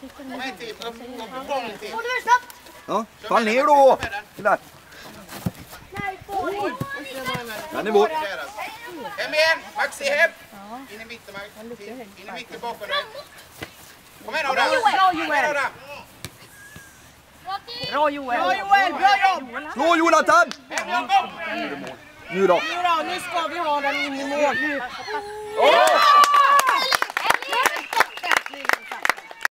Kom igen Tim, upp, upp. Ja, fall ner då killar. Den är vår. Hem igen, Maxi hem! In i mitten Max. In i mitten bakom dig. Kom igen Adam! Bra Kom igen Joel! Adam! Bra Joel! Bra Joel, bra jobb! Slå Jonathan! Nu då. Nu då, nu ska vi ha den in i mål.